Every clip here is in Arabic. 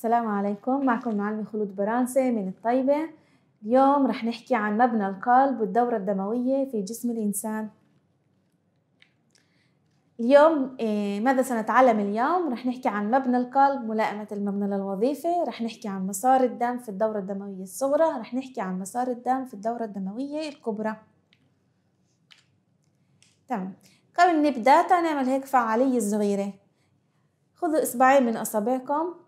السلام عليكم. معكم معلمة خلود برانسة من الطيبة. اليوم رح نحكي عن مبنى القلب والدورة الدموية في جسم الإنسان. اليوم إيه، ماذا سنتعلم اليوم؟ رح نحكي عن مبنى القلب ملائمة المبنى للوظيفة. رح نحكي عن مسار الدم في الدورة الدموية الصغرى. رح نحكي عن مسار الدم في الدورة الدموية الكبرى. تمام. قبل نبدأ تعال نعمل هيك فعالية صغيرة. خذوا إصبعين من أصابعكم.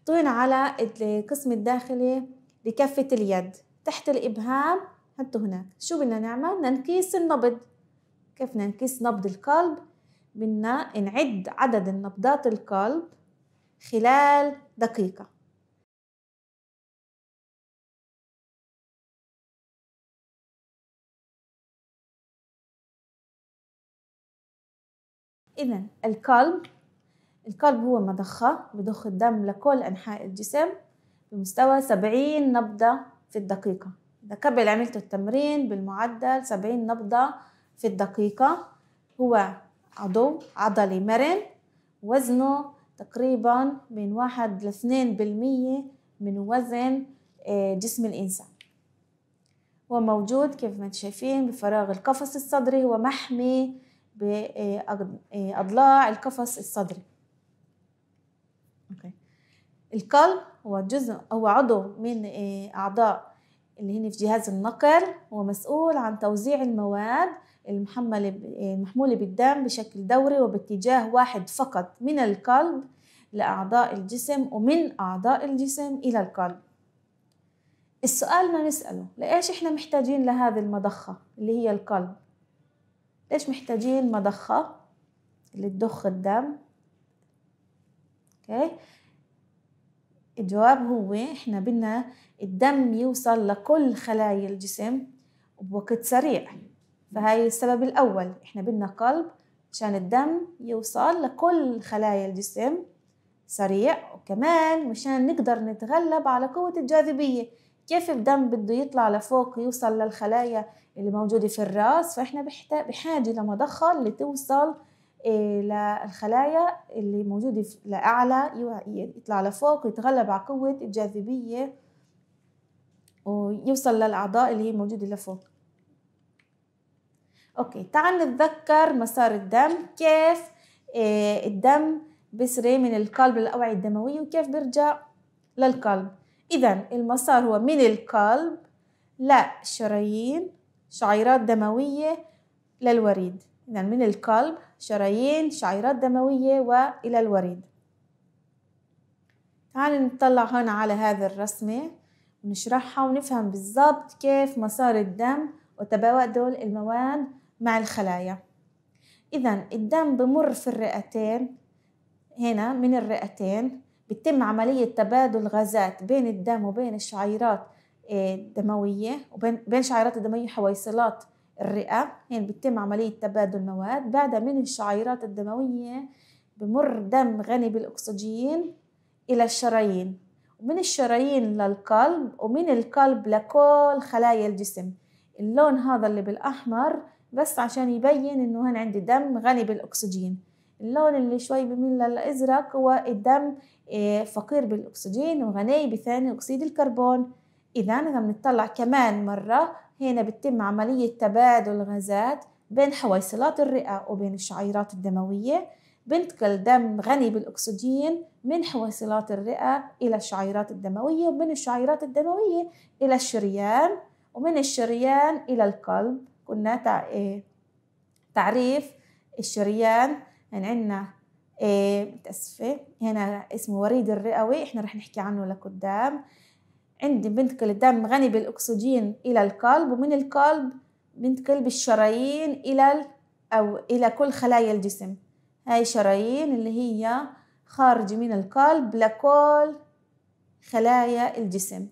حطوهن على القسم الداخلي لكفة اليد تحت الإبهام حطوا هناك شو بدنا نعمل؟ بدنا نقيس النبض كيف بدنا نقيس نبض القلب؟ بدنا نعد عدد نبضات القلب خلال دقيقة إذا القلب القلب هو مضخة بضخ الدم لكل أنحاء الجسم بمستوى سبعين نبضة في الدقيقة. إذا قبل عملت التمرين بالمعدل سبعين نبضة في الدقيقة هو عضو عضلي مرن وزنه تقريبا من واحد لاثنين بالمية من وزن آه، جسم الإنسان. هو موجود كيف ما أنتم شايفين بفراغ القفص الصدري هو محمي بأضلاع القفص الصدري. أوكي. القلب هو جزء هو عضو من آه، أعضاء اللي هن في جهاز النقل هو مسؤول عن توزيع المواد المحملة المحمولة بالدم بشكل دوري وباتجاه واحد فقط من القلب لأعضاء الجسم ومن أعضاء الجسم إلى القلب السؤال بدنا نسأله لإيش إحنا محتاجين لهذه المضخة اللي هي القلب ليش محتاجين مضخة اللي تضخ الدم؟ أوكي؟ الجواب هو إحنا بدنا الدم يوصل لكل خلايا الجسم بوقت سريع. فهاي السبب الأول إحنا بدنا قلب عشان الدم يوصل لكل خلايا الجسم سريع وكمان مشان نقدر نتغلب على قوة الجاذبية. كيف الدم بده يطلع لفوق يوصل للخلايا اللي موجودة في الرأس؟ فإحنا بحاجة لمضخة اللي توصل للخلايا اللي موجودة لأعلى يطلع لفوق ويتغلب على قوة الجاذبية ويوصل للأعضاء اللي هي موجودة لفوق. أوكي تعال نتذكر مسار الدم. كيف إيه الدم بيسري من القلب للأوعية الدموية وكيف بيرجع للقلب؟ إذا المسار هو من القلب للشرايين شعيرات دموية للوريد. من القلب شرايين شعيرات دموية وإلى الوريد. تعالوا نطلع هون على هذه الرسمة ونشرحها ونفهم بالضبط كيف مسار الدم وتبادل المواد مع الخلايا. إذا الدم بمر في الرئتين هنا من الرئتين بتم عملية تبادل غازات بين الدم وبين الشعيرات آه، الدموية وبين بين شعيرات الدموية حويصلات الرئة هنا بتم عملية تبادل مواد. بعدها من الشعيرات الدموية بمر دم غني بالأكسجين إلى الشرايين ومن الشرايين للقلب ومن القلب لكل خلايا الجسم. اللون هذا اللي بالأحمر بس عشان يبين إنه هنا عندي دم غني بالأكسجين. اللون اللي شوي بميل للأزرق هو الدم آه، فقير بالأكسجين وغني بثاني أكسيد الكربون. إذا إذا بنطلع كمان مرة هنا بتم عملية تبادل غازات بين حويصلات الرئة وبين الشعيرات الدموية. بنتقل دم غني بالأكسجين من حويصلات الرئة إلى الشعيرات الدموية ومن الشعيرات الدموية إلى الشريان ومن الشريان إلى القلب. قلنا إيه، تعريف الشريان. يعني عندنا إيه متأسفة. هنا اسمه وريد الرئوي. إحنا رح نحكي عنه لقدام. عندي بنتقل الدم غني بالأكسجين إلى القلب ومن القلب بنتقل بالشرايين إلى أو إلى كل خلايا الجسم. هاي شرايين اللي هي خارجة من القلب لكل خلايا الجسم.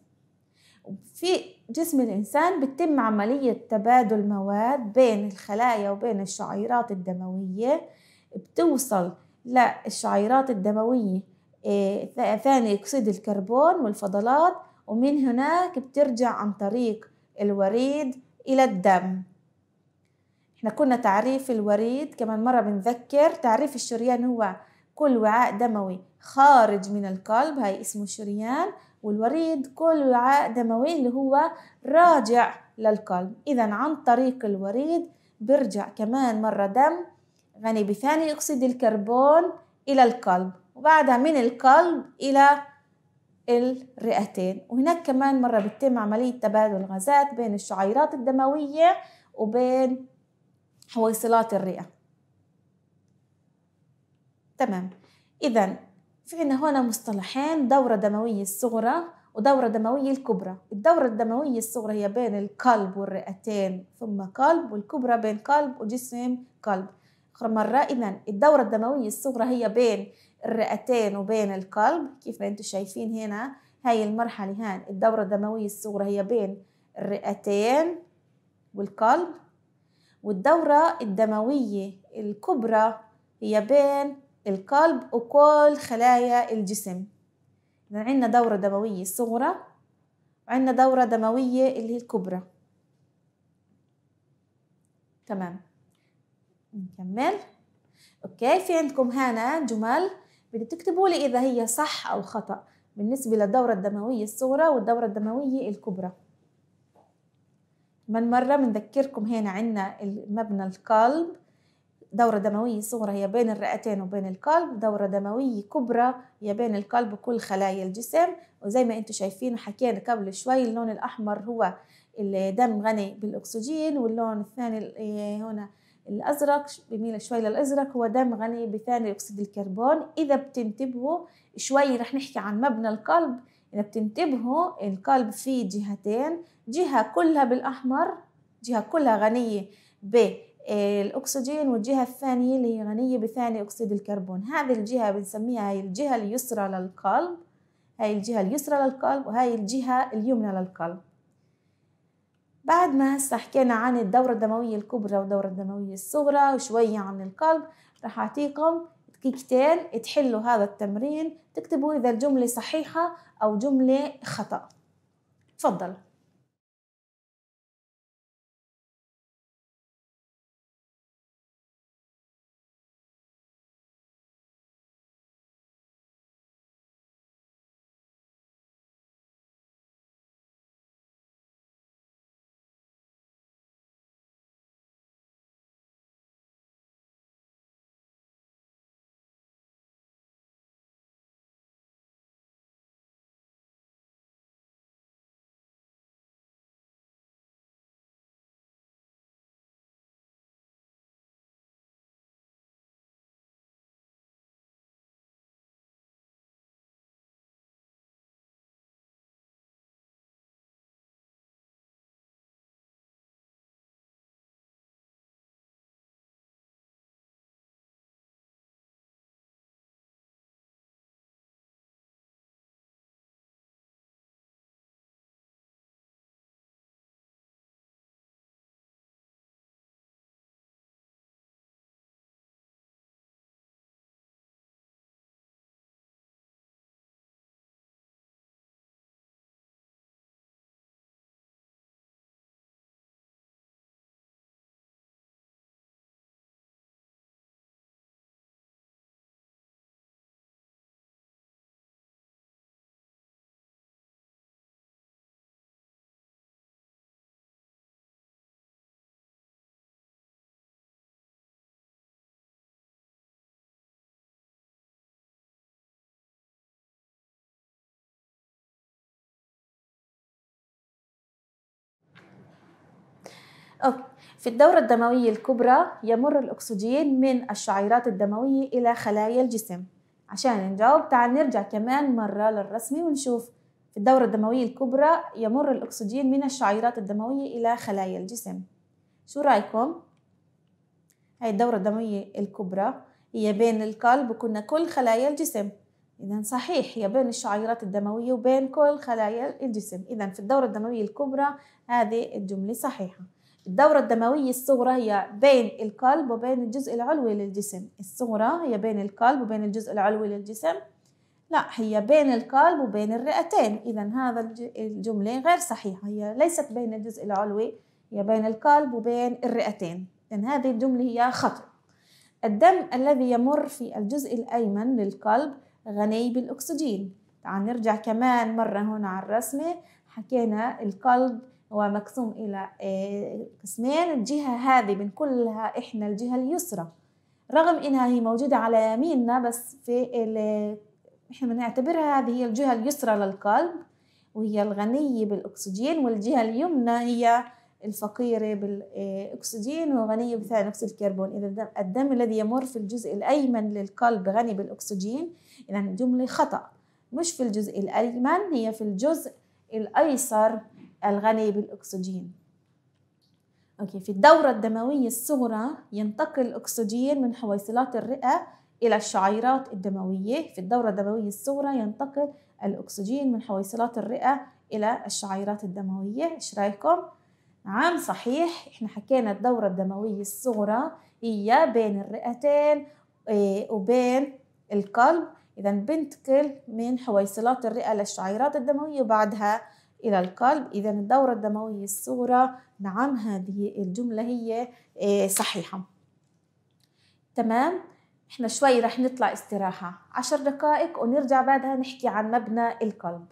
في جسم الإنسان بتم عملية تبادل مواد بين الخلايا وبين الشعيرات الدموية بتوصل للشعيرات الدموية آه، ثاني أكسيد الكربون والفضلات ومن هناك بترجع عن طريق الوريد إلى الدم. إحنا كنا تعريف الوريد كمان مرة بنذكر تعريف الشريان هو كل وعاء دموي خارج من القلب هاي اسمه شريان والوريد كل وعاء دموي اللي هو راجع للقلب. إذا عن طريق الوريد بيرجع كمان مرة دم غني بثاني أكسيد الكربون إلى القلب وبعدها من القلب إلى الرئتين. وهناك كمان مرة بتتم عملية تبادل غازات بين الشعيرات الدموية وبين حويصلات الرئة. تمام. إذا في عنا هنا مصطلحين دورة دموية الصغرى ودورة دموية الكبرى. الدورة الدموية الصغرى هي بين القلب والرئتين ثم قلب والكبرى بين قلب وجسم قلب. مرة إذا الدورة الدموية الصغرى هي بين الرئتين وبين القلب كيف ما أنتم شايفين هنا هاي المرحلة هان الدورة الدموية الصغرى هي بين الرئتين والقلب والدورة الدموية الكبرى هي بين القلب وكل خلايا الجسم. عندنا دورة دموية صغرى وعندنا دورة دموية اللي هي الكبرى. تمام. نكمل. أوكي في عندكم هنا جمل بدي تكتبوا لي إذا هي صح أو خطأ بالنسبة للدورة الدموية الصغرى والدورة الدموية الكبرى. من مرة بنذكركم هنا عندنا مبنى القلب دورة دموية صغرى هي بين الرئتين وبين القلب دورة دموية كبرى هي بين القلب وكل خلايا الجسم. وزي ما أنتم شايفين وحكينا قبل شوي اللون الأحمر هو الدم غني بالأكسجين واللون الثاني هنا الأزرق بميل شوي للأزرق هو دم غني بثاني أكسيد الكربون. إذا بتنتبهوا شوي رح نحكي عن مبنى القلب. إذا بتنتبهوا القلب فيه جهتين جهة كلها بالأحمر جهة كلها غنية بالأكسجين والجهة الثانية اللي هي غنية بثاني أكسيد الكربون. هذه الجهة بنسميها هي الجهة اليسرى للقلب. هاي الجهة اليسرى للقلب وهاي الجهة اليمنى للقلب. بعد ما هسه حكينا عن الدورة الدموية الكبرى والدورة الدموية الصغرى وشوية عن القلب رح أعطيكم دقيقتين تحلوا هذا التمرين تكتبوا إذا الجملة صحيحة أو جملة خطأ. تفضل أوكي. في الدورة الدموية الكبرى يمر الأكسجين من الشعيرات الدموية إلى خلايا الجسم. عشان نجاوب تعال نرجع كمان مرة للرسمة ونشوف. في الدورة الدموية الكبرى يمر الأكسجين من الشعيرات الدموية إلى خلايا الجسم. شو رأيكم؟ هاي الدورة الدموية الكبرى هي بين القلب وكنا كل خلايا الجسم. إذا صحيح هي بين الشعيرات الدموية وبين كل خلايا الجسم. إذا في الدورة الدموية الكبرى هذه الجملة صحيحة. الدورة الدموية الصغرى هي بين القلب وبين الجزء العلوي للجسم. الصغرى هي بين القلب وبين الجزء العلوي للجسم. لا هي بين القلب وبين الرئتين. إذا هذا الجملة غير صحيحة. هي ليست بين الجزء العلوي هي بين القلب وبين الرئتين. إذا هذه الجملة هي خطأ. الدم الذي يمر في الجزء الأيمن للقلب غني بالأكسجين. تعال نرجع كمان مرة هنا على الرسمة. حكينا القلب هو مقسوم إلى آه، قسمين الجهة هذه بنقولها إحنا الجهة اليسرى. رغم إنها هي موجودة على يميننا بس في إحنا بنعتبرها هذه هي الجهة اليسرى للقلب وهي الغنية بالأكسجين والجهة اليمنى هي الفقيرة بالأكسجين وغنية بثاني أكسيد الكربون. إذا الدم الذي يمر في الجزء الأيمن للقلب غني بالأكسجين إذا الجملة خطأ. مش في الجزء الأيمن هي في الجزء الأيسر. الغني بالأكسجين. أوكي في الدورة الدموية الصغرى ينتقل الأكسجين من حويصلات الرئة إلى الشعيرات الدموية. في الدورة الدموية الصغرى ينتقل الأكسجين من حويصلات الرئة إلى الشعيرات الدموية. إيش رأيكم؟ نعم صحيح. إحنا حكينا الدورة الدموية الصغرى هي بين الرئتين إيه، وبين القلب. إذا بنتقل من حويصلات الرئة للشعيرات الدموية وبعدها إلى القلب. إذا الدورة الدموية الصغرى نعم هذه الجملة هي إيه، صحيحة. تمام؟ إحنا شوي رح نطلع استراحة. عشر دقائق ونرجع بعدها نحكي عن مبنى القلب.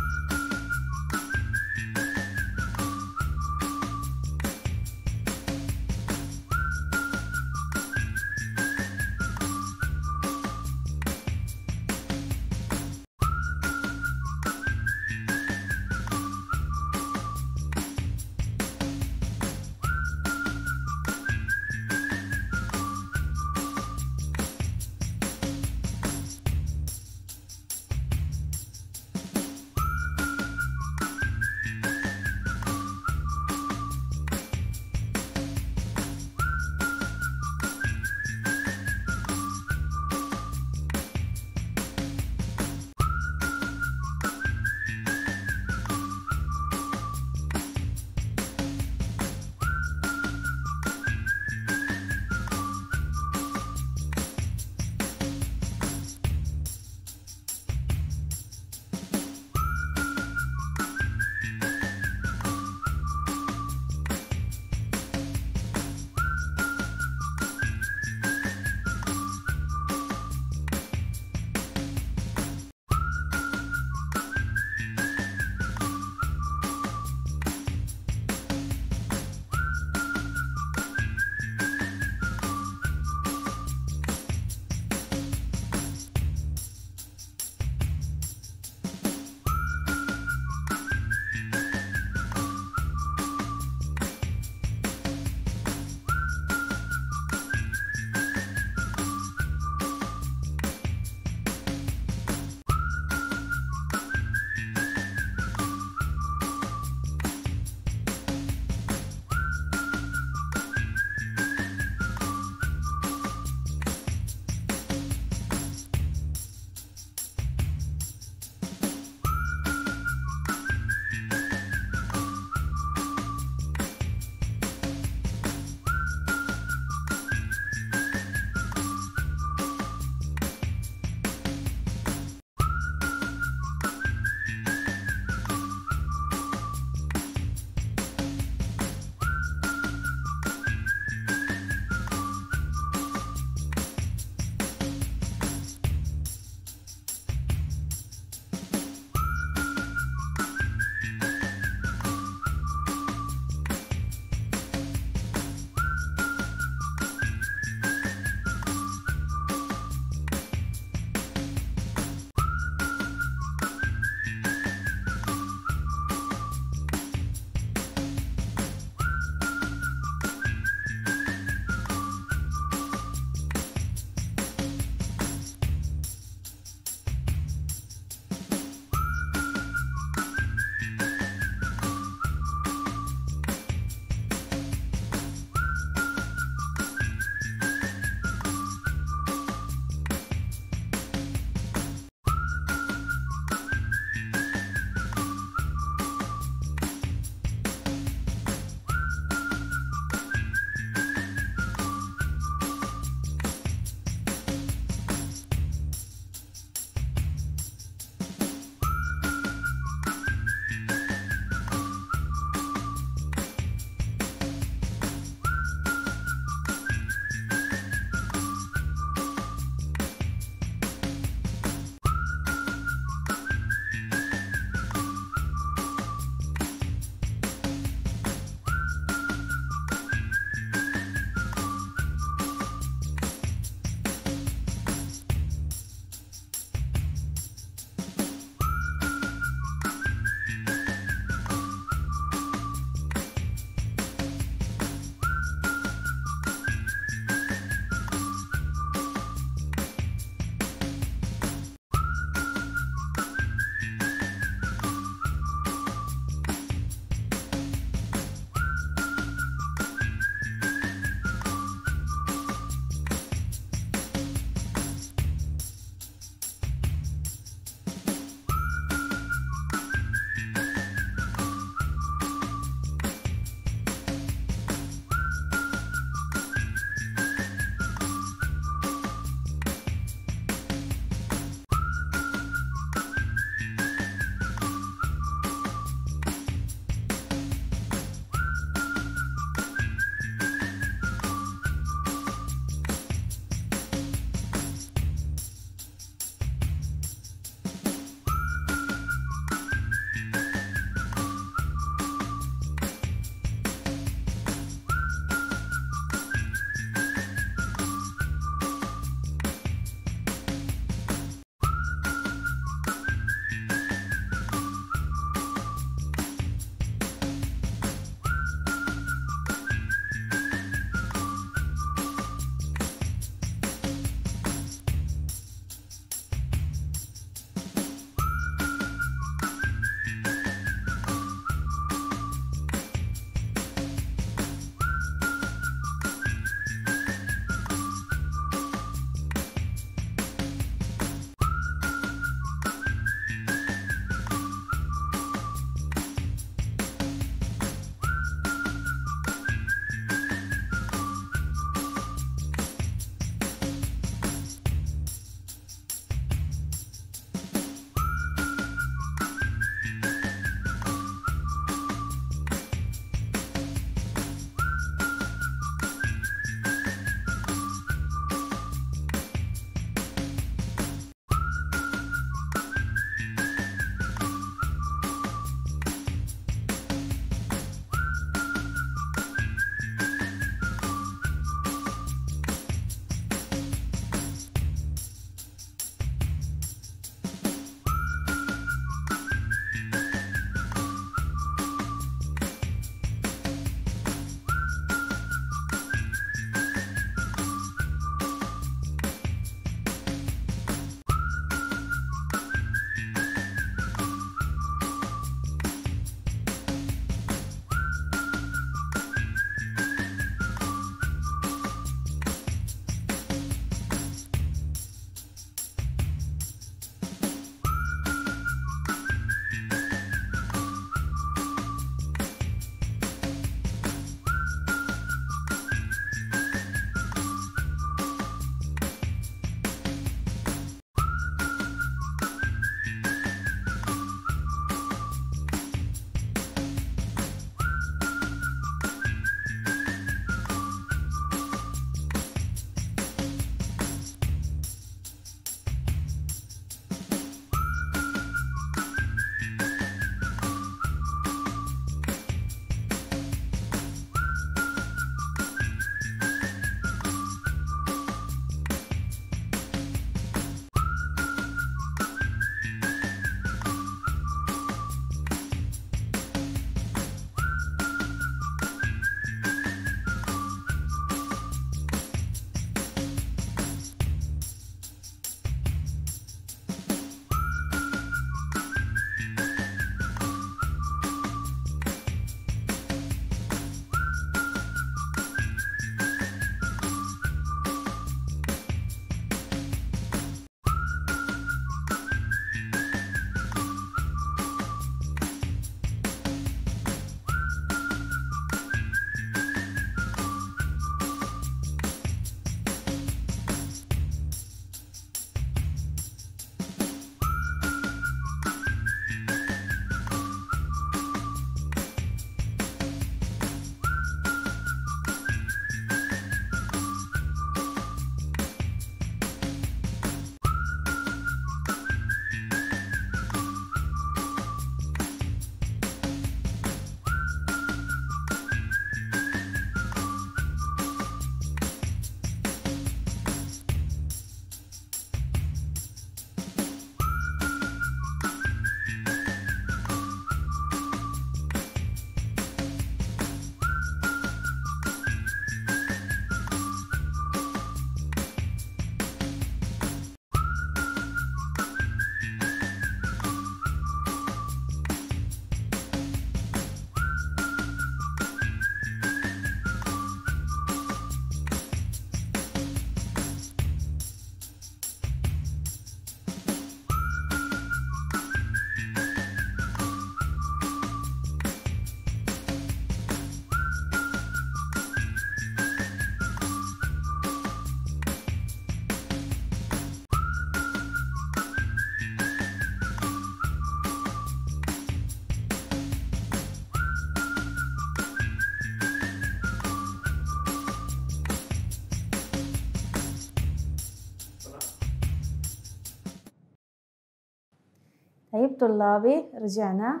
طيب طلابي رجعنا.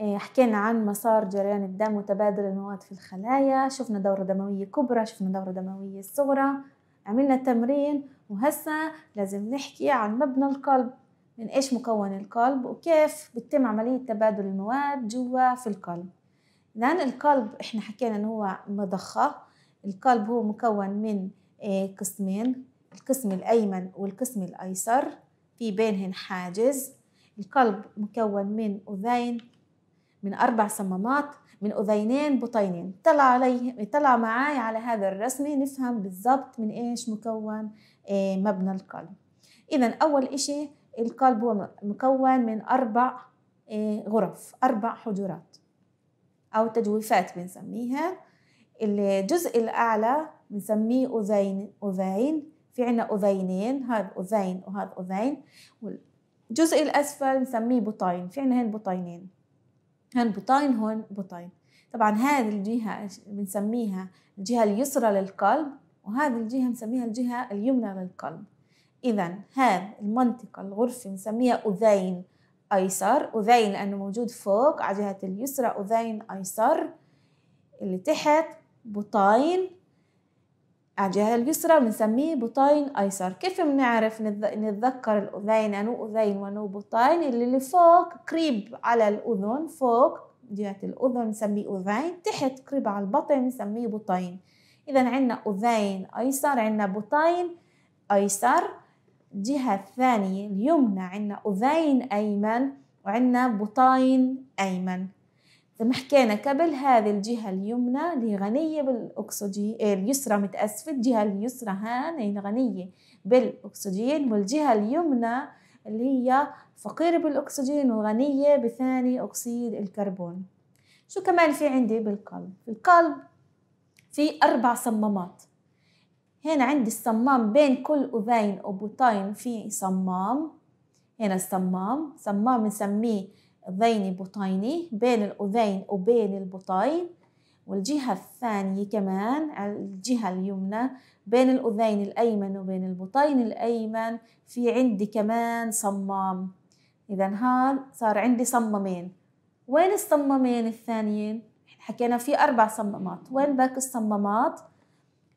إيه، حكينا عن مسار جريان الدم وتبادل المواد في الخلايا. شفنا دورة دموية كبرى شفنا دورة دموية صغرى. عملنا تمرين وهسا لازم نحكي عن مبنى القلب. من إيش مكون القلب؟ وكيف بتتم عملية تبادل المواد جوا في القلب. لأن القلب إحنا حكينا إنه هو مضخة. القلب هو مكون من إيه، قسمين القسم الأيمن والقسم الأيسر. في بينهن حاجز. القلب مكون من أذين من أربع صمامات من أذينين بطينين. طلع علي طلع معاي على هذا الرسمة نفهم بالضبط من إيش مكون إيه مبنى القلب. إذا أول إشي القلب هو مكون من أربع إيه غرف أربع حجرات أو تجويفات بنسميها. الجزء الأعلى بنسميه أذين أذين. في عنا أذينين هذا أذين وهذا أذين. والجزء الأسفل بنسميه بطين في عنا هين بطينين هون بطين هون بطين طبعا هذه الجهة بنسميها الجهة اليسرى للقلب وهذه الجهة بنسميها الجهة اليمنى للقلب. إذا هذه المنطقة الغرفة بنسميها أذين أيسر. أذين لأنه موجود فوق على جهة اليسرى أذين أيسر. اللي تحت على الجهة اليسرى بنسميه بطين أيسر. كيف بنعرف نتذكر الأذين؟ أنو أذين وأنو بطين اللي, اللي فوق قريب على الأذن فوق جهة الأذن بنسميه أذين تحت قريب على البطن بنسميه بطين إذا عندنا أذين أيسر عندنا بطين أيسر. الجهة الثانية اليمنى عندنا أذين أيمن وعندنا بطين أيمن. زي ما حكينا قبل هذه الجهة اليمنى اللي غنية بالأكسجين إيه، اليسرى متأسفة الجهة اليسرى هان غنية بالأكسجين والجهة اليمنى اللي هي فقيرة بالأكسجين وغنية بثاني أكسيد الكربون. شو كمان في عندي بالقلب؟ القلب في أربع صمامات. هنا عندي الصمام بين كل أذين وبطين في صمام. هنا الصمام صمام نسميه ذين بطيني بين الأذين وبين البطين والجهة الثانية كمان الجهة اليمنى بين الأذين الأيمن وبين البطين الأيمن في عندي كمان صمام إذا هان صار عندي صمامين وين الصمامين الثانيين؟ حكينا في أربع صمامات وين باقي الصمامات؟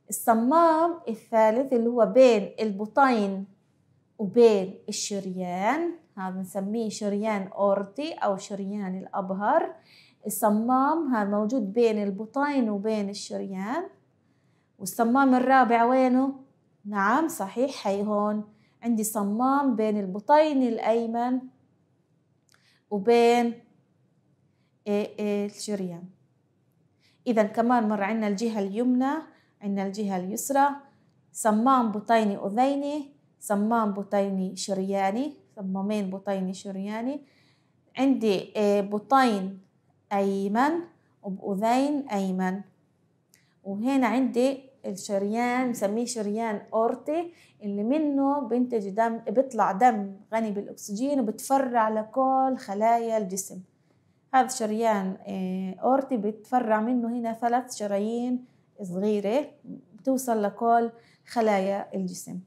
الصمام الثالث اللي هو بين البطين وبين الشريان هذا بنسميه شريان أورتي أو شريان الأبهر. الصمام هذا موجود بين البطين وبين الشريان. والصمام الرابع وينه؟ نعم صحيح هي هون. عندي صمام بين البطين الأيمن وبين إيه، إيه، الشريان. إذا كمان مرة عندنا الجهة اليمنى عندنا الجهة اليسرى. صمام بطيني أذيني صمام بطيني شرياني. صمامين بطين شرياني. عندي آه، بطين أيمن وبأذين أيمن. وهنا عندي الشريان نسميه شريان أورتي اللي منه بينتج دم بيطلع دم غني بالأكسجين وبتفرع لكل خلايا الجسم. هذا شريان آه، أورتي بتفرع منه هنا ثلاث شرايين صغيرة بتوصل لكل خلايا الجسم.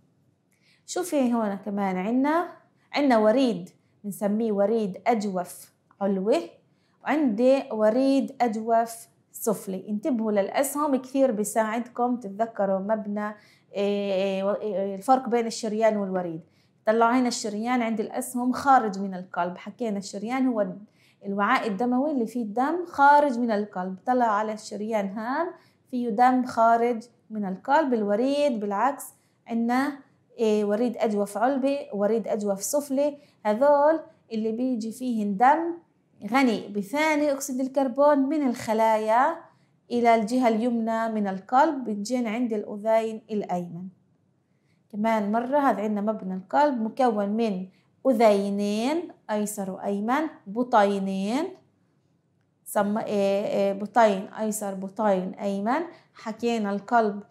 شو في هون كمان عنا. عندنا وريد بنسميه وريد أجوف علوي وعندي وريد أجوف سفلي. انتبهوا للأسهم كثير بيساعدكم تتذكروا مبنى إيه، إيه، الفرق بين الشريان والوريد. طلعوا هنا الشريان عند الأسهم خارج من القلب. حكينا الشريان هو الوعاء الدموي اللي فيه الدم خارج من القلب. طلع على الشريان هان فيه دم خارج من القلب. الوريد بالعكس عندنا إيه، وريد أجوف علبي وريد أجوف سفلي هذول اللي بيجي فيهن دم غني. بثاني أكسيد الكربون من الخلايا إلى الجهة اليمنى من القلب بتجين عند الأذين الأيمن. كمان مرة هذا عندنا مبنى القلب مكون من أذينين أيسر وأيمن بطينين. إيه، إيه، بطين أيسر بطين أيمن. حكينا القلب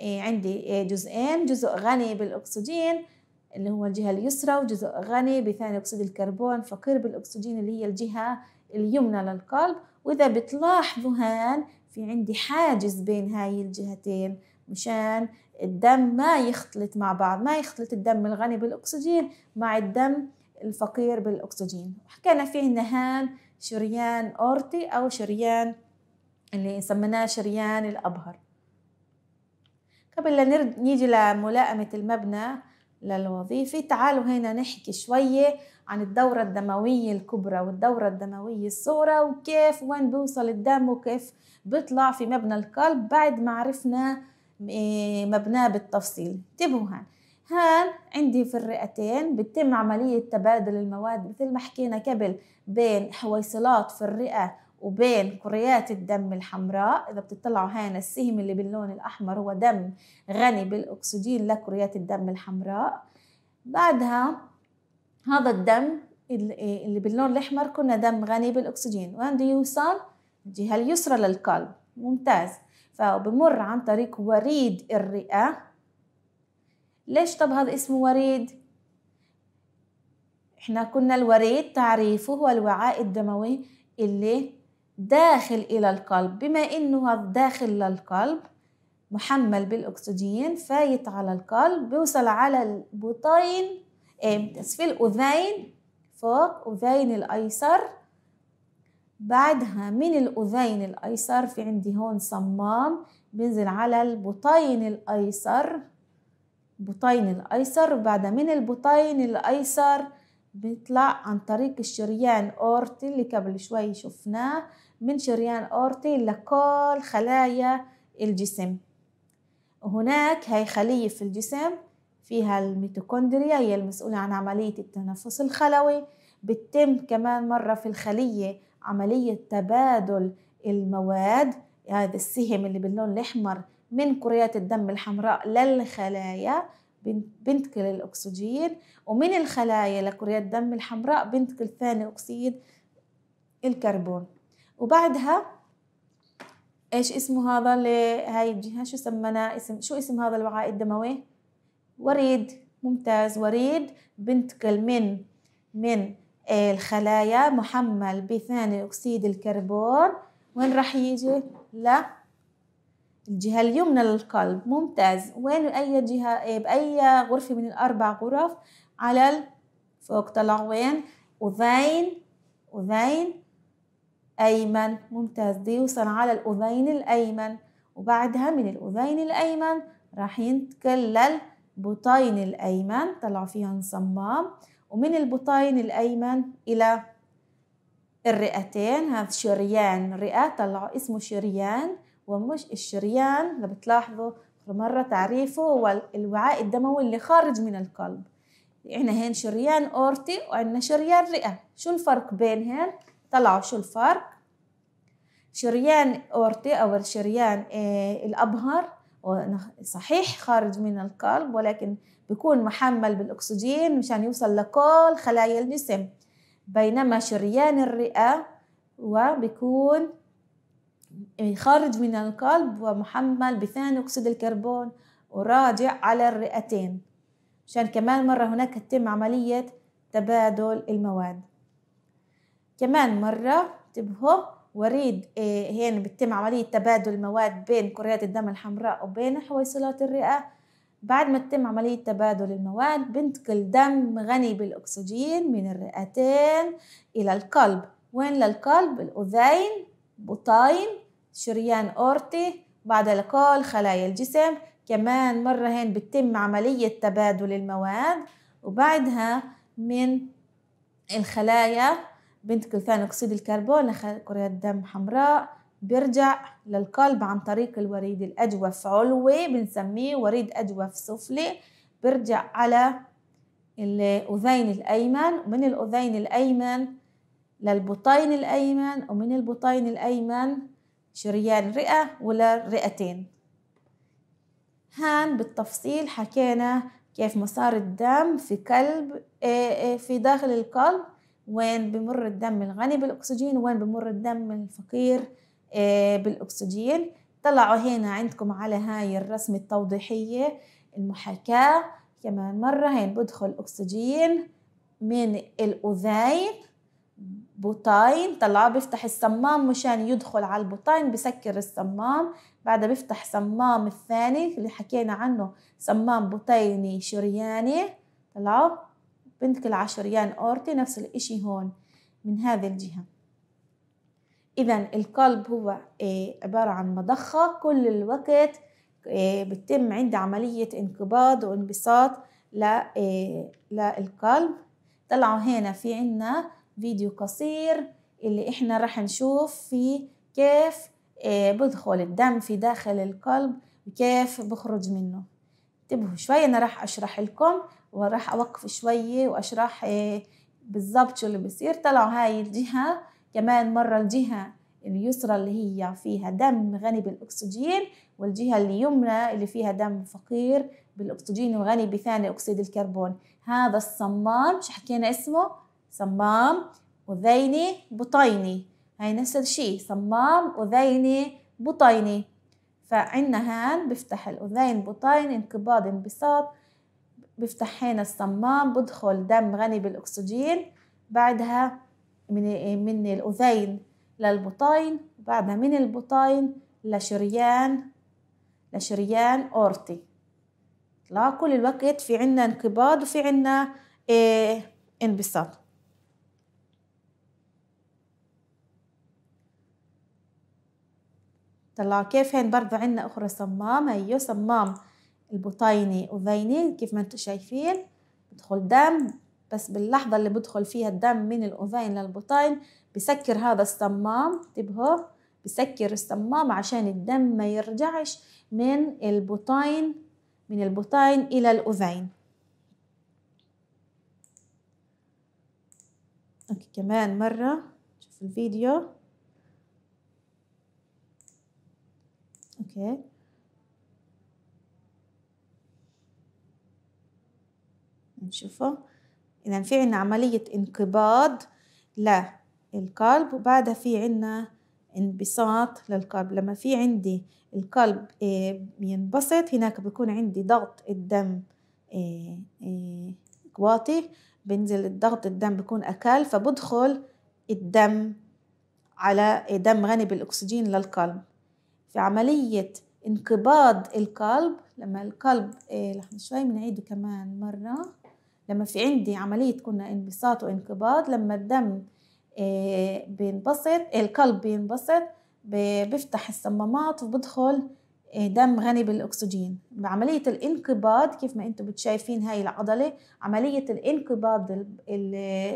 عندي إيه، جزئين. جزء غني بالأكسجين اللي هو الجهة اليسرى وجزء غني بثاني أكسيد الكربون فقير بالأكسجين اللي هي الجهة اليمنى للقلب. وإذا بتلاحظوا هان في عندي حاجز بين هاي الجهتين مشان الدم ما يختلط مع بعض ما يختلط الدم الغني بالأكسجين مع الدم الفقير بالأكسجين. وحكينا فيه نهان شريان أورتي أو شريان اللي سميناه شريان الأبهر. قبل لا نيجي لملائمة المبنى للوظيفي تعالوا هنا نحكي شوية عن الدورة الدموية الكبرى والدورة الدموية الصغرى وكيف وين بيوصل الدم وكيف بيطلع في مبنى القلب بعد ما عرفنا إيه، مبناه بالتفصيل. انتبهوا هان. هان عندي في الرئتين بتم عملية تبادل المواد مثل ما حكينا قبل بين حويصلات في الرئة وبين كريات الدم الحمراء إذا بتطلعوا هنا السهم اللي باللون الأحمر هو دم غني بالأكسجين لكريات الدم الحمراء. بعدها هذا الدم اللي باللون الأحمر كنا دم غني بالأكسجين. وين بده يوصل؟ الجهة اليسرى للقلب. ممتاز. فبمر عن طريق وريد الرئة. ليش طب هذا اسمه وريد؟ إحنا كنا الوريد تعريفه هو الوعاء الدموي اللي داخل إلى القلب. بما إنه داخل للقلب محمل بالأكسجين فايت على القلب بيوصل على البطين في الأذين فوق أذين الأيسر. بعدها من الأذين الأيسر في عندي هون صمام بينزل على البطين الأيسر. بطين الأيسر وبعدها من البطين الأيسر بيطلع عن طريق الشريان أورتي اللي قبل شوي شفناه من شريان أورتي لكل خلايا الجسم. وهناك هاي خلية في الجسم فيها الميتوكوندريا هي المسؤولة عن عملية التنفس الخلوي. بتتم كمان مرة في الخلية عملية تبادل المواد هذا السهم اللي باللون الأحمر من كريات الدم الحمراء للخلايا. بنتقل الأكسجين ومن الخلايا لكريات الدم الحمراء بنتقل ثاني أكسيد الكربون. وبعدها إيش اسمه هذا اللي هاي الجهة؟ شو سمناه اسم شو اسم هذا الوعاء الدموي؟ وريد. ممتاز. وريد بنتقل من من الخلايا محمل بثاني أكسيد الكربون. وين راح يجي؟ لا. الجهة اليمنى للقلب. ممتاز. وين أي جهة؟ إيه، بأي غرفة من الأربع غرف؟ على فوق طلع وين؟ أذين. أذين أيمن. ممتاز. دي على الأذين الأيمن. وبعدها من الأذين الأيمن راح ينتقل للبطين الأيمن. طلع فيها صمام ومن البطين الأيمن إلى الرئتين. هذا شريان. رئة طلعوا اسمه شريان. ومش الشريان إذا بتلاحظوا مرة تعريفه هو الوعاء الدموي اللي خارج من القلب. إحنا هين شريان أورتي وعندنا شريان رئة. شو الفرق بينهن طلعوا شو الفرق؟ شريان أورتي أو الشريان آه، الأبهر صحيح خارج من القلب ولكن بيكون محمل بالأكسجين مشان يوصل لكل خلايا الجسم. بينما شريان الرئة وبيكون خارج من القلب ومحمل بثاني أكسيد الكربون وراجع على الرئتين. عشان كمان مرة هناك تتم عملية تبادل المواد. كمان مرة انتبهوا وريد آه، هين بتتم عملية تبادل المواد بين كريات الدم الحمراء وبين حويصلات الرئة. بعد ما تتم عملية تبادل المواد بنتقل دم غني بالأكسجين من الرئتين إلى القلب. وين للقلب؟ الأذين بطين شريان أورتي بعد لكل خلايا الجسم. كمان مرة هين بتتم عملية تبادل المواد وبعدها من الخلايا بنتقل ثاني أكسيد الكربون لكريات دم حمراء بيرجع للقلب عن طريق الوريد الأجوف علوي بنسميه وريد أجوف سفلي بيرجع على الأذين الأيمن ومن الأذين الأيمن للبطين الأيمن ومن البطين الأيمن شريان رئة ولا رئتين. هان بالتفصيل حكينا كيف مسار الدم في قلب آه، آه، في داخل القلب وين بمر الدم الغني بالأكسجين وين بمر الدم الفقير آه، بالأكسجين. طلعوا هنا عندكم على هاي الرسمة التوضيحية المحاكاة. كمان مرة هين بدخل أكسجين من الأذين بطين طلع بيفتح الصمام مشان يدخل على البطين بسكر الصمام. بعدها بيفتح صمام الثاني اللي حكينا عنه صمام بطيني شرياني. طلعوا بنتقل على شريان أورتي نفس الإشي هون من هذه الجهة. إذا القلب هو آه، عبارة عن مضخة كل الوقت آه، بتتم عندي عملية انقباض وانبساط آه، للقلب. طلعوا هنا في عنا فيديو قصير اللي إحنا راح نشوف فيه كيف بدخل الدم في داخل القلب وكيف بخرج منه. انتبهوا شوي أنا راح أشرح لكم وراح أوقف شوية وأشرح بالضبط شو اللي بصير طلعوا هاي الجهة كمان مرة الجهة اليسرى اللي هي فيها دم غني بالأكسجين والجهة اليمنى اللي فيها دم فقير بالأكسجين وغني بثاني أكسيد الكربون. هذا الصمام شو حكينا اسمه؟ صمام أذيني بطيني هاي نفس الشيء صمام أذيني بطيني فعنا هان بفتح الأذين بطين انقباض انبساط بفتح هنا الصمام بدخل دم غني بالأكسجين. بعدها من من الأذين للبطين وبعدها من البطين لشريان لشريان أورتي. لا كل الوقت في عنا انقباض وفي عنا إيه انبساط. طلعوا كيف هين برضو عنا أخرى؟ صمام. هيو صمام. البطيني أذيني كيف ما أنتم شايفين. بدخل دم. بس باللحظة اللي بدخل فيها الدم من الأذين للبطين بسكر هذا الصمام. انتبهوا. بسكر الصمام عشان الدم ما يرجعش من البطين من البطين إلى الأذين. okay كمان مرة. شوف الفيديو. okay. نشوفه. إذا في عنا عملية انقباض للقلب وبعدها في عنا انبساط للقلب. لما في عندي القلب آه، بينبسط هناك بيكون عندي ضغط الدم آه، آه، واطي. بنزل الضغط الدم بيكون أقل فبدخل الدم على دم غني بالأكسجين للقلب. في عملية انقباض القلب لما القلب لحظة شوي بنعيده كمان مرة. لما في عندي عملية كنا انبساط وانقباض لما الدم آه، بينبسط القلب بينبسط بيفتح الصمامات وبدخل آه، دم غني بالأكسجين. بعملية الانقباض كيف ما أنتم بتشايفين هاي العضلة عملية الانقباض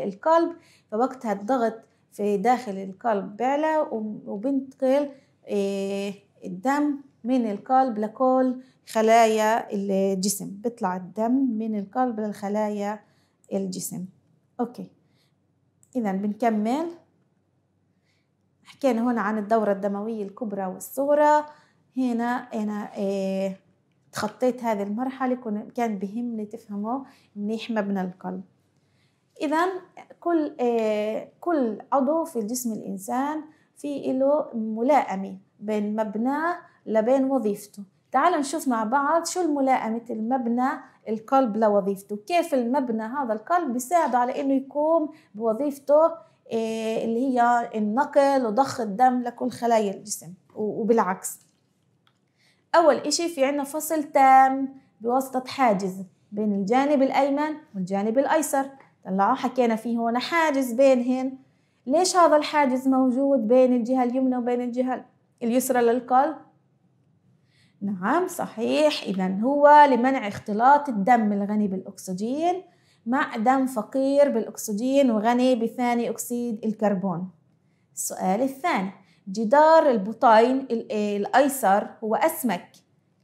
القلب فوقتها الضغط في داخل القلب بيعلى وبنتقل آه، الدم من القلب لكل خلايا الجسم. بيطلع الدم من القلب للخلايا الجسم. أوكي. اذا بنكمل. حكينا هنا عن الدورة الدموية الكبرى والصغرى. هنا أنا إيه تخطيت هذه المرحلة كان بهمني تفهموا منيح مبنى القلب. إذا كل إيه كل عضو في جسم الإنسان في له ملائمة. بين مبناه لبين وظيفته. تعالوا نشوف مع بعض شو الملائمة المبنى القلب لوظيفته. كيف المبنى هذا القلب بيساعد على إنه يقوم بوظيفته إيه اللي هي النقل وضخ الدم لكل خلايا الجسم. وبالعكس. أول إشي في عنا فصل تام بواسطة حاجز بين الجانب الأيمن والجانب الأيسر. طلعوا حكينا فيه هنا حاجز بينهن. ليش هذا الحاجز موجود بين الجهة اليمنى وبين الجهة اليسرى للقلب نعم صحيح إذا هو لمنع اختلاط الدم الغني بالأكسجين مع دم فقير بالأكسجين وغني بثاني أكسيد الكربون السؤال الثاني جدار البطين الأيسر هو أسمك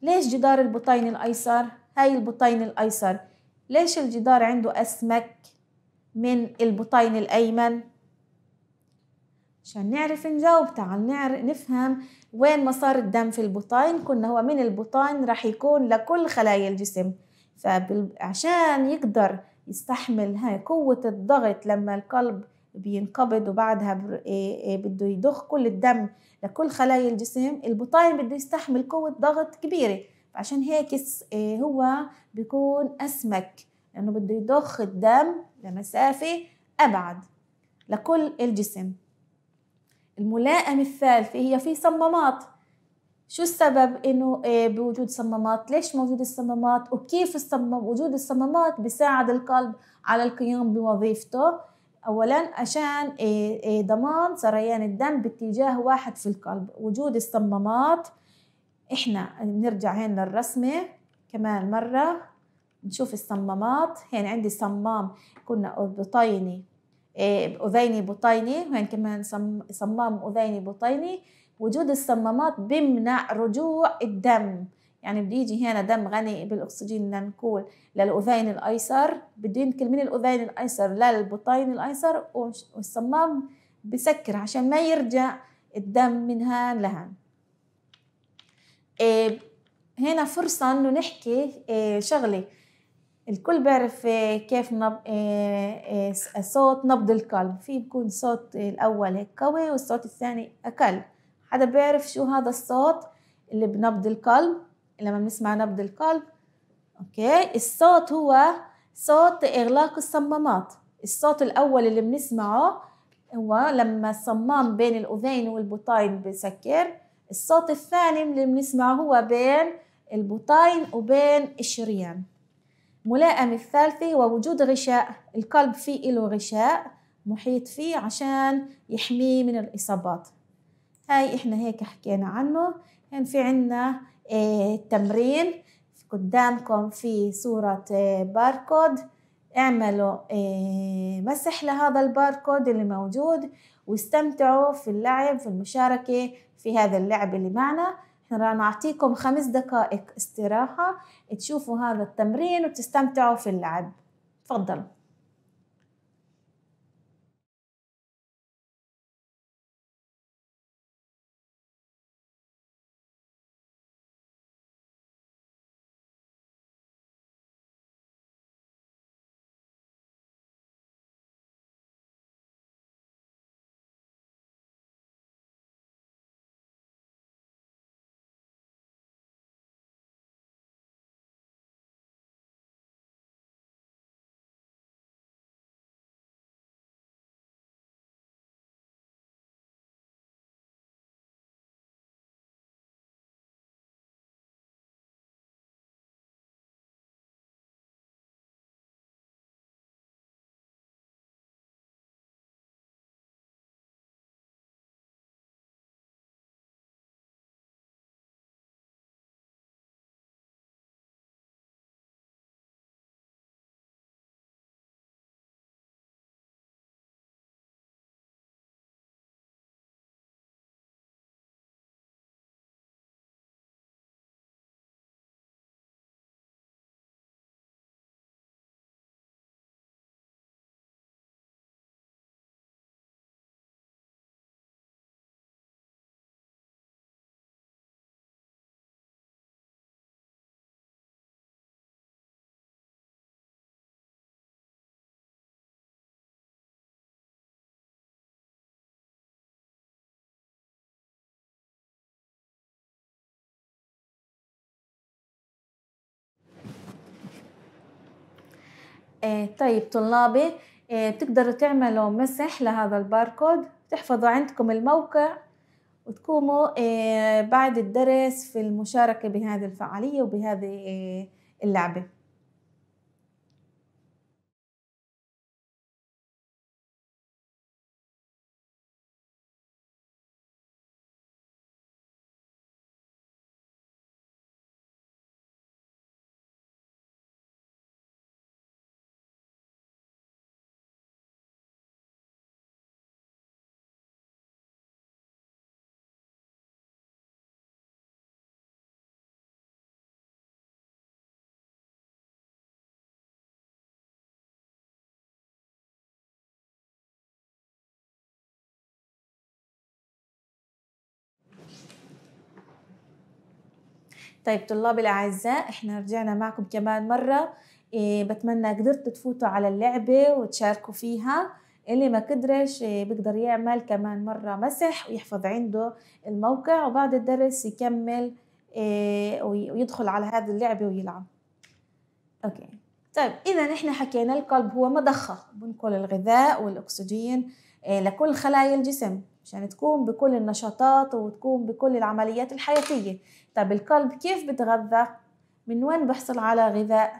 ليش جدار البطين الأيسر؟ هاي البطين الأيسر ليش الجدار عنده أسمك من البطين الأيمن؟ عشان نعرف نجاوب. تعال نعرف نفهم وين مسار الدم في البطين. كنا هو من البطين راح يكون لكل خلايا الجسم. فعشان يقدر يستحمل هاي قوة الضغط لما القلب بينقبض وبعدها إيه، إيه، بده يضخ كل الدم لكل خلايا الجسم البطين بده يستحمل قوة ضغط كبيرة. عشان هيك إيه، هو بيكون أسمك. لأنه بده يضخ الدم لمسافة أبعد لكل الجسم. الملائمة الثالثة هي في صمامات. شو السبب إنه آه، بوجود صمامات؟ ليش موجود الصمامات؟ وكيف الصمم وجود الصمامات بيساعد القلب على القيام بوظيفته؟ اولا عشان آه، ضمان سريان الدم باتجاه واحد في القلب وجود الصمامات. إحنا بنرجع هنا للرسمة كمان مرة نشوف الصمامات. هنا عندي صمام كنا بطيني. إيه، أذيني بطيني وهنا كمان صمام أذيني بطيني وجود الصمامات بيمنع رجوع الدم. يعني بده يجي هنا دم غني بالأكسجين لنقول للأذين الأيسر بده ينقل من الأذين الأيسر للبطين الأيسر والصمام بسكر عشان ما يرجع الدم من هان لهان إيه هنا فرصة إنه نحكي إيه شغلة. الكل بيعرف آه، كيف نب... آه، آه، صوت نبض القلب. في بكون صوت الأول هيك قوي والصوت الثاني أقل. حدا بيعرف شو هذا الصوت اللي بنبض القلب. لما بنسمع نبض القلب أوكي الصوت هو صوت إغلاق الصمامات. الصوت الأول اللي بنسمعه هو لما الصمام بين الأذين والبطين بسكر الصوت الثاني اللي بنسمعه هو بين البطين وبين الشريان. ملائمة الثالثة هو وجود غشاء. القلب فيه له غشاء محيط فيه عشان يحميه من الإصابات. هاي إحنا هيك حكينا عنه. هن في عنا آه تمرين قدامكم في صورة آه باركود. اعملوا آه مسح لهذا الباركود اللي موجود واستمتعوا في اللعب في المشاركة في هذا اللعب اللي معنا. راح نعطيكم خمس دقائق استراحة. تشوفوا هذا التمرين وتستمتعوا في اللعب. تفضلوا طيب طلابي إيه بتقدروا تعملوا مسح لهذا الباركود تحفظوا عندكم الموقع وتقوموا إيه بعد الدرس في المشاركة بهذه الفعالية وبهذه إيه اللعبة. طيب طلابي الأعزاء إحنا رجعنا معكم كمان مرة. إيه بتمنى قدرتوا تفوتوا على اللعبة وتشاركوا فيها. اللي ما قدرش إيه بيقدر يعمل كمان مرة مسح ويحفظ عنده الموقع وبعد الدرس يكمل إيه ويدخل على هذه اللعبة ويلعب. أوكي. طيب إذا إحنا حكينا القلب هو مضخة بنقل الغذاء والأكسجين إيه لكل خلايا الجسم. عشان تقوم بكل النشاطات وتقوم بكل العمليات الحياتية. طب القلب كيف بتغذى؟ من وين بحصل على غذاء؟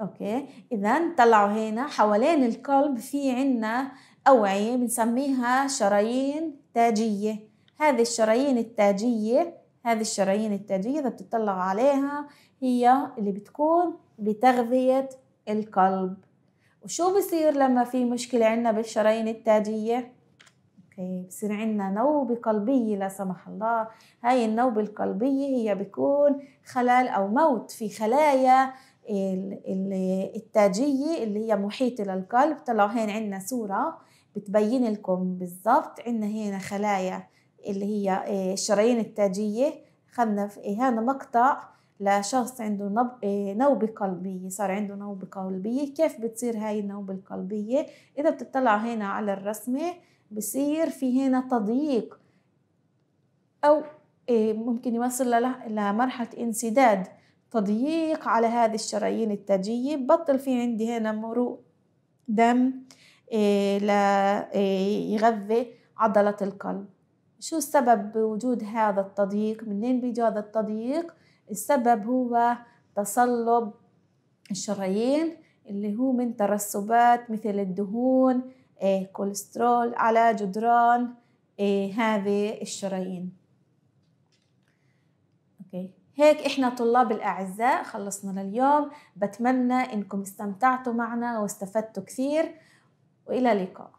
okay إذا طلعوا هنا حوالين القلب في عنا أوعية بنسميها شرايين تاجية. هذه الشرايين التاجية هذه الشرايين التاجية إذا بتطلع عليها هي اللي بتكون بتغذية القلب. وشو بصير لما في مشكلة عنا بالشرايين التاجية؟ okay بصير عنا نوبة قلبية لا سمح الله. هاي النوبة القلبية هي بيكون خلل أو موت في خلايا التاجية اللي هي محيطة للقلب. طلعوا هين عنا صورة بتبين لكم بالضبط. عنا هنا خلايا اللي هي آه، الشرايين التاجية. خدنا هذا مقطع لشخص عنده نب... آه، نوبة قلبية صار عنده نوبة قلبية كيف بتصير هاي النوبة القلبية؟ إذا بتطلع هنا على الرسمة بصير في هنا تضييق أو آه، ممكن يوصل لمرحلة انسداد. تضييق على هذه الشرايين التاجية بطل في عندي هنا مرور دم ليغذي عضلة القلب. شو السبب بوجود هذا التضييق؟ منين بيجي هذا التضييق؟ السبب هو تصلب الشرايين اللي هو من ترسبات مثل الدهون إيه كوليسترول على جدران إيه هذه الشرايين. okay. هيك إحنا طلاب الأعزاء خلصنا لليوم. بتمنى إنكم استمتعتوا معنا واستفدتوا كثير. وإلى اللقاء.